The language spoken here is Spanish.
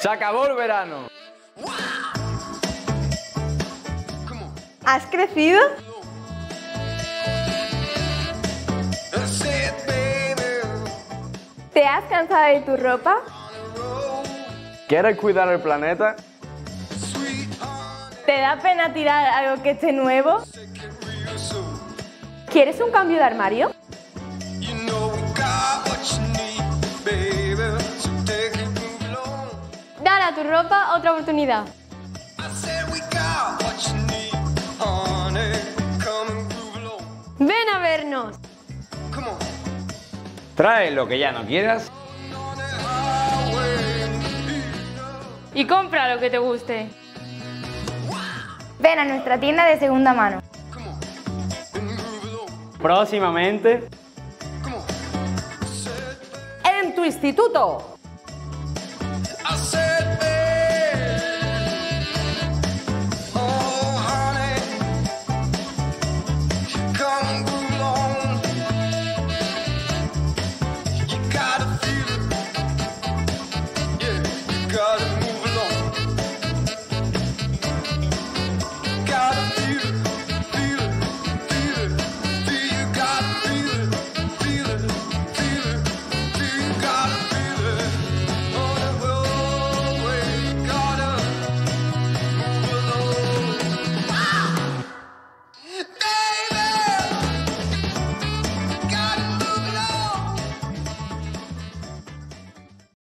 Se acabó el verano. ¿Has crecido? ¿Te has cansado de tu ropa? ¿Quieres cuidar el planeta? ¿Te da pena tirar algo que esté nuevo? ¿Quieres un cambio de armario? A tu ropa otra oportunidad. Ven a vernos. Trae lo que ya no quieras. Y compra lo que te guste. Ven a nuestra tienda de segunda mano. Próximamente. En tu instituto.